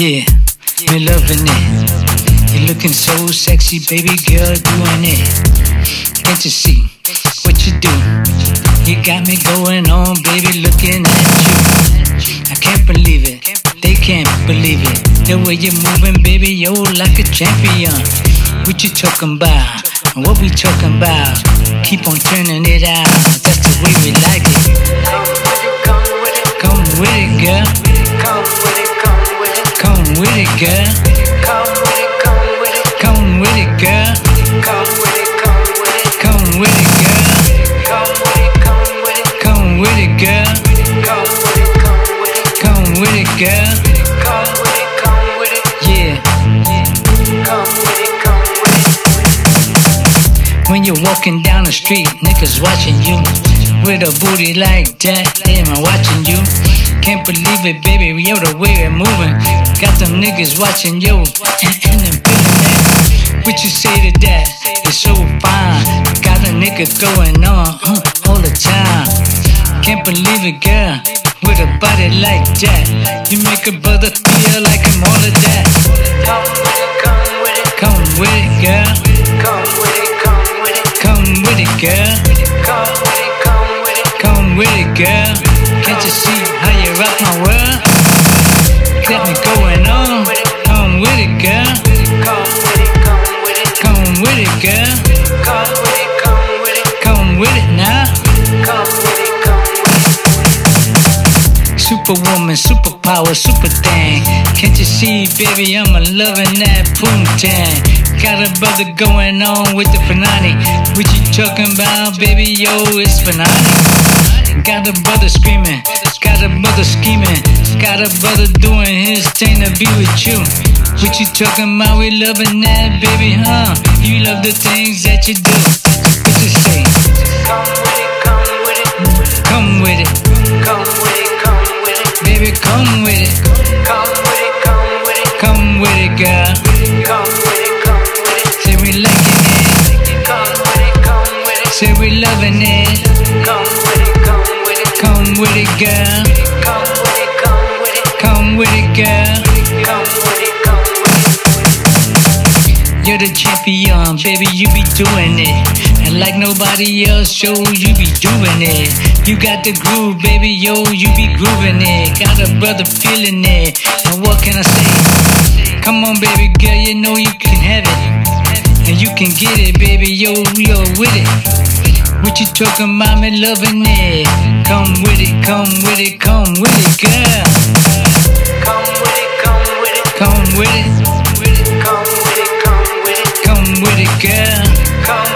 Yeah, me loving it. You're looking so sexy, baby girl, doing it. Can't you see what you do? You got me going on, baby, looking at you. I can't believe it. They can't believe it. The way you're moving, baby, yo, like a champion. What you talking about? What we talking about? Keep on turning it out. That's the way we like it. Come with it, girl. Come with it, girl. Come with it, come with it girl. Come with it, girl. Come with it, girl. Come with it, girl. Yeah. When you're walking down the street, niggas watching you. With a booty like that, damn, I'm watching you. Can't believe it, baby, yo, the way we're moving. Got them niggas watching you, and, and them feeling it. What you say to that? It's so fine. Got a nigga going on uh, all the time. Can't believe it, girl. With a body like that, you make a brother feel like I'm all of that. Come with it, girl. Come with it, girl. Come with it, girl. Can't you see how you rock my world? Got me going on. Come with it, girl. Come with it, girl. Come with it now. Come with it, come with it. Superwoman, superpower, super thing. Can't you see, baby, I'm a loving that boom tang. Got a brother going on with the Fanani. What you talking about, baby? Yo, it's Fanani. Got a brother screaming, got a brother scheming, got a brother doing his thing to be with you. What you talking about? We loving that, baby, huh? You love the things that you do. What you say? Come with it, baby, with it, girl. Come with it, girl. You're the champion, baby, you be doing it. And like nobody else, yo, you be doing it. You got the groove, baby, yo, you be grooving it. Got a brother feeling it. And what can I say? Come on, baby girl, you know you can have it. And you can get it, baby, yo, are with it. What you talking about, loving it? Come with it, come with it, come with it, girl. Come with it, come with it, come with it, come with it, come with it, come with it, girl. Yeah,